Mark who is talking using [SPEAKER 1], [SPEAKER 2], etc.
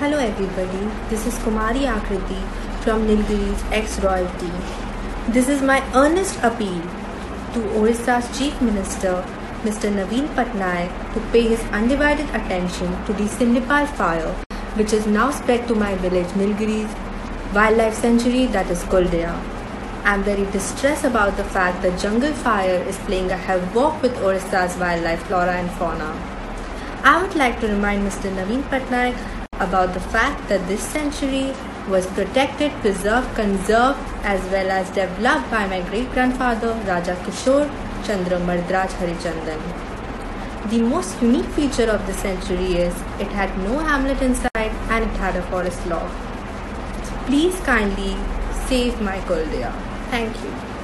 [SPEAKER 1] Hello everybody, this is Kumari Akriti from Nilgiri's ex-royalty. This is my earnest appeal to Orissa's Chief Minister, Mr. Naveen Patnaik, to pay his undivided attention to the Similipal fire, which is now spread to my village Nilgiri's wildlife sanctuary that is Kuldiha. I am very distressed about the fact that jungle fire is playing a havoc with Orissa's wildlife flora and fauna. I would like to remind Mr. Naveen Patnaik about the fact that this sanctuary was protected, preserved, conserved as well as developed by my great grandfather Raja Kishore Chandra Mardraj Harichandan. The most unique feature of the sanctuary is it had no hamlet inside and it had a forest law. Please kindly save my Kuldiha. Thank you.